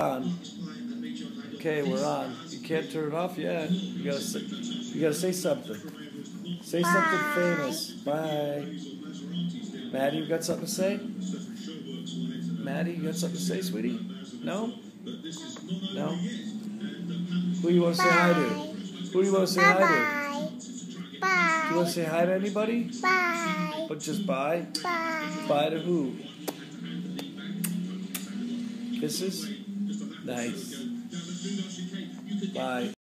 on. Okay, we're on. You can't turn it off yet. You gotta say, you gotta say something. Say something famous. Bye. Maddie, you got something to say? Maddie, you got something to say, sweetie? No? No? Who do you want to say hi to? Who do you want to say hi to? Bye. Do you want to say hi to anybody? Bye. But just bye? Bye. Bye to who? Kisses? Nice. Bye.